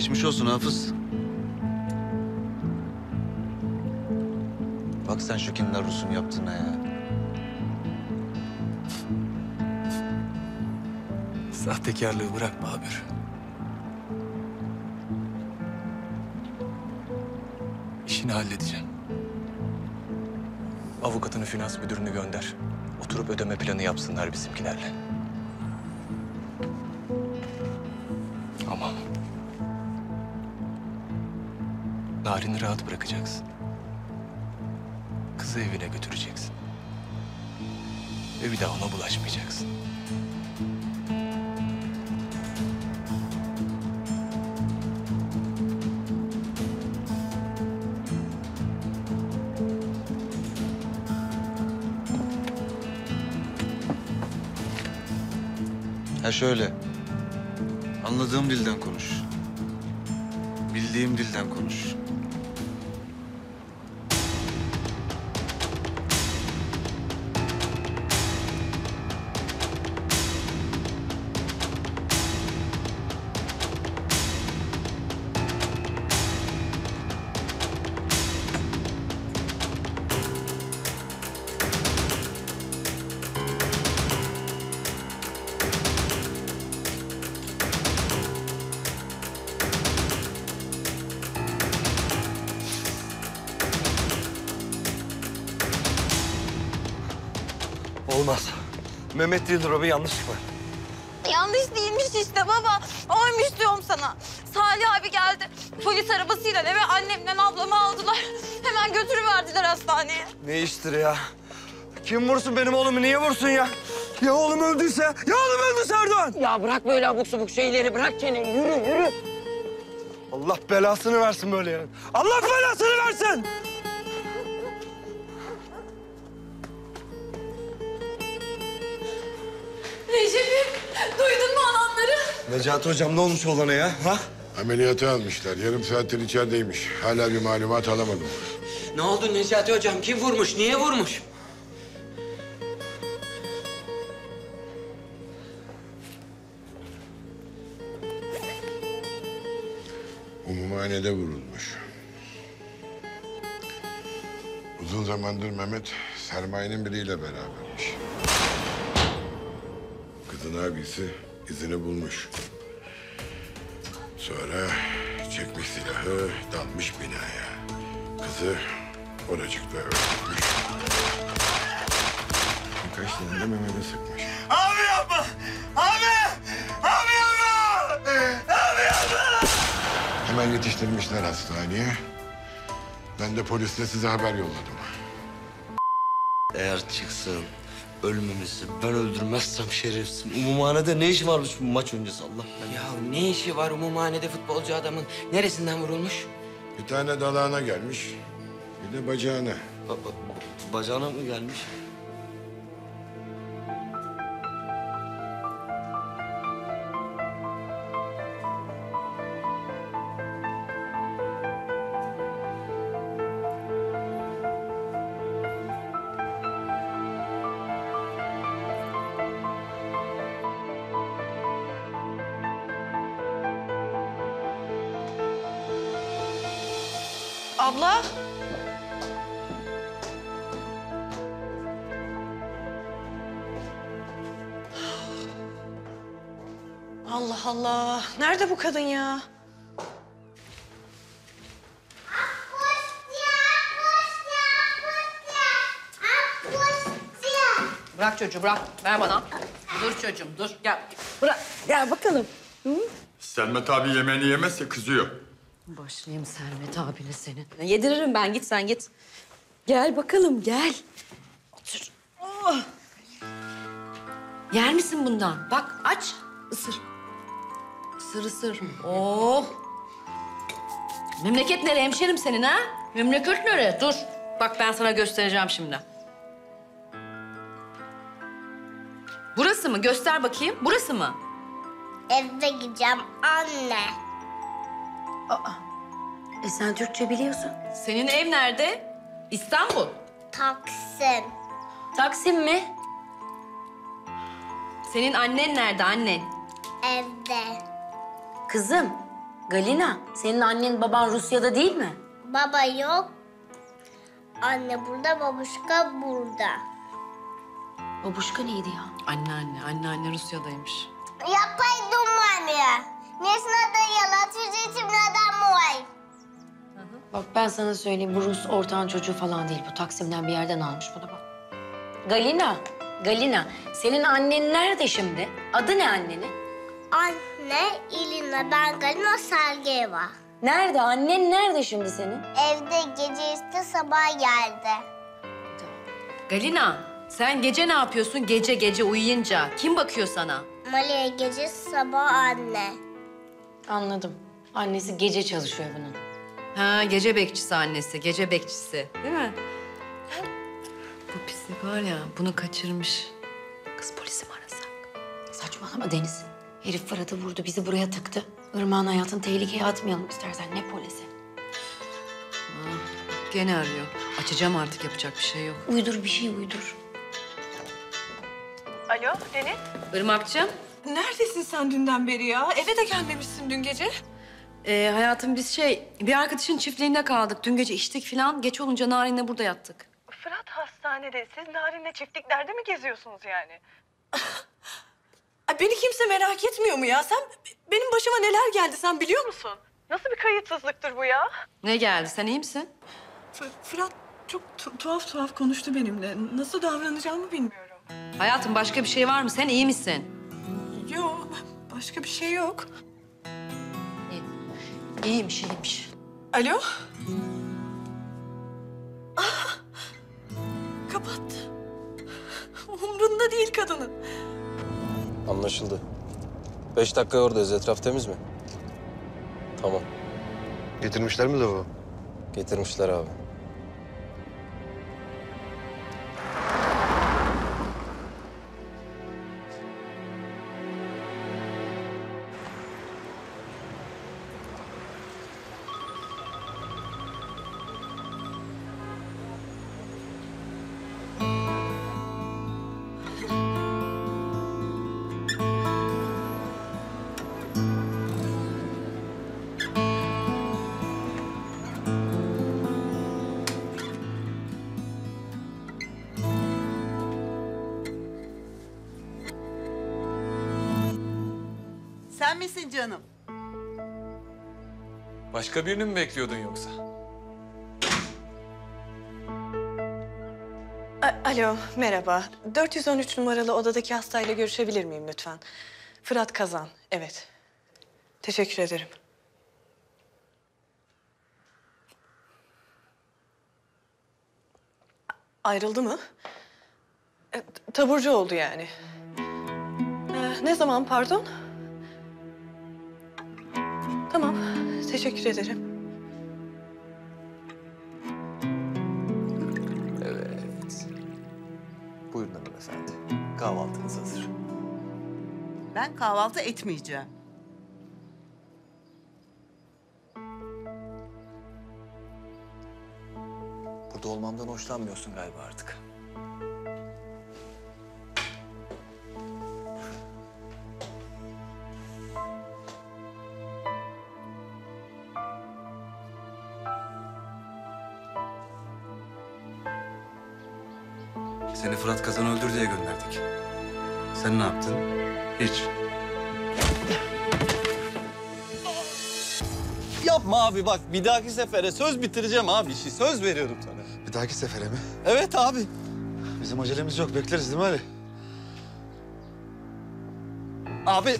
Geçmiş olsun Hafız. Bak sen şu Kinder Rus'un yaptığına ya. Sahtekarlığı bırak Babür. İşini halledeceğim. Avukatını, finans müdürünü gönder. Oturup ödeme planı yapsınlar bizimkilerle. Narin'i rahat bırakacaksın. Kızı evine götüreceksin. Ve bir daha ona bulaşmayacaksın. Ha şöyle. Anladığım dilden konuş. Bildiğim dilden konuş. Olmaz. Mehmet değildir o bir yanlışlık var. Yanlış değilmiş işte baba. Oymuş diyorum sana. Salih abi geldi. Polis arabasıyla eve annemden ablamı aldılar. Hemen götürüverdiler hastaneye. Ne iştir ya? Kim vursun benim oğlumu niye vursun ya? Ya oğlum öldüyse? Ya oğlum öldüyse Erdoğan? Ya bırak böyle abuk subuk şeyleri bırak çeneni yürü yürü. Allah belasını versin böyle ya. Allah belasını versin! Recep'im duydun mu olanları? Necati hocam ne olmuş oğlana ya? Ha? Ameliyata almışlar. Yarım saattir içerideymiş. Hala bir malumat alamadım. Ne oldu Necati hocam? Kim vurmuş? Niye vurmuş? Umumhanede vurulmuş. Uzun zamandır Mehmet sermayenin biriyle berabermiş. Kızın abisi izini bulmuş. Sonra çekmiş silahı, dalmış binaya. Kızı oracıkta öldürmüş. Birkaç tane de Mehmet'e sıkmış. Abi yapma! Abi! Abi yapma! Abi yapma! Hemen yetiştirmişler hastaneye. Ben de polisle size haber yolladım. Eğer çıksın, ölmemesi, ben öldürmezsem şerefsin. Umumhanede ne işi varmış bu maç öncesi Allah bilir. Ya ne işi var umumhanede futbolcu adamın? Neresinden vurulmuş? Bir tane dalağına gelmiş, bir de bacağına. Ba- ba- bacağına mı gelmiş? Abla. Allah Allah. Nerede bu kadın ya? Bırak çocuğu bırak. Ver bana. Dur çocuğum dur. Gel. Bırak. Gel bakalım. Selmet abi yemeğini yemezse kızıyor. Başlayayım Sermet abine senin. Yediririm ben git sen git. Gel bakalım gel. Otur. Oh. Yer misin bundan? Bak aç ısır. Isır ısır. Oh. Memleket nereye hemşerim senin ha? Memleket nereye? Dur. Bak ben sana göstereceğim şimdi. Burası mı? Göster bakayım. Burası mı? Eve gideceğim anne. E sen Türkçe biliyorsun. Senin ev nerede? İstanbul. Taksim. Taksim mi? Senin annen nerede annen? Evde. Kızım, Galina, senin annen baban Rusya'da değil mi? Baba yok. Anne burada, babuşka burada. Babuşka neydi ya? Anneanne, anneanne Rusya'daymış. Yapay dumanya. Nesne da yalatıcı için neden muay? Bak ben sana söyleyeyim bu Rus ortağın çocuğu falan değil. Bu Taksim'den bir yerden almış bunu bak. Galina, Galina senin annen nerede şimdi? Adı ne annenin? Anne, İlina, ben Galina Sergeyeva. Nerede? Annen nerede şimdi senin? Evde gece işte sabah geldi. Galina, sen gece ne yapıyorsun? Gece gece uyuyunca. Kim bakıyor sana? Maliye gece sabah anne. Anladım. Annesi gece çalışıyor bunun. Ha, gece bekçisi annesi, gece bekçisi. Değil mi? Bu pislik var ya, bunu kaçırmış. Kız polisi mi arasak? Saçmalama Deniz. Herif Fırat'ı vurdu, bizi buraya tıktı. Irmak'ın hayatını tehlikeye atmayalım istersen. Ne polisi? Gene arıyor. Açacağım artık, yapacak bir şey yok. Uydur bir şey uydur. Alo Deniz. Irmak'cığım. Neredesin sen dünden beri ya? Eve de gelmemişsin dün gece. Ee, hayatım biz şey, bir arkadaşın çiftliğinde kaldık. Dün gece içtik falan. Geç olunca Narin'le burada yattık. Fırat hastanede. Siz Narin'le çiftliklerde mi geziyorsunuz yani? Ay, Beni kimse merak etmiyor mu ya? Sen benim başıma neler geldi sen biliyor musun? Nasıl bir kayıtsızlıktır bu ya? Ne geldi? Sen iyi misin? F- Fırat çok tu- tuhaf tuhaf konuştu benimle. Nasıl davranacağımı bilmiyorum. Hayatım başka bir şey var mı? Sen iyi misin? Başka bir şey yok. İyiymiş, iyiymiş. Alo? Ah! Kapattı. Umrunda değil kadının. Anlaşıldı. Beş dakika oradayız. Etraf temiz mi? Tamam. Getirmişler mi lavuğu? Getirmişler abi. Sen misin canım? Başka birini mi bekliyordun yoksa? A- Alo, merhaba. 413 numaralı odadaki hastayla görüşebilir miyim lütfen? Fırat Kazan, evet. Teşekkür ederim. Ayrıldı mı? E, taburcu oldu yani. E, ne zaman pardon? Tamam, teşekkür ederim. Evet. Buyurun hanımefendi. Kahvaltınız hazır. Ben kahvaltı etmeyeceğim. Burada olmamdan hoşlanmıyorsun galiba artık. Seni Fırat Kazan öldür diye gönderdik. Sen ne yaptın? Hiç. Yapma abi bak bir dahaki sefere söz bitireceğim abi işi. Söz veriyorum sana. Bir dahaki sefere mi? Evet abi. Bizim acelemiz yok. Bekleriz değil mi Ali? Abi.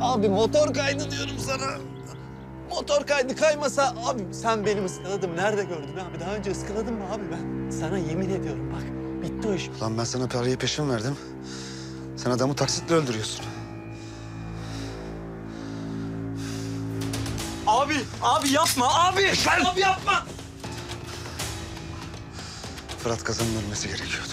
Abi motor kaydı diyorum sana. Motor kaydı kaymasa abi sen benim ıskaladım nerede gördün abi? Daha önce ıskaladım mı abi ben? Sana yemin ediyorum bak bitti o iş. Lan ben sana parayı peşin verdim. Sen adamı taksitle öldürüyorsun. Abi, abi yapma abi. Abi yapma. Fırat Kazan'ın ölmesi gerekiyordu.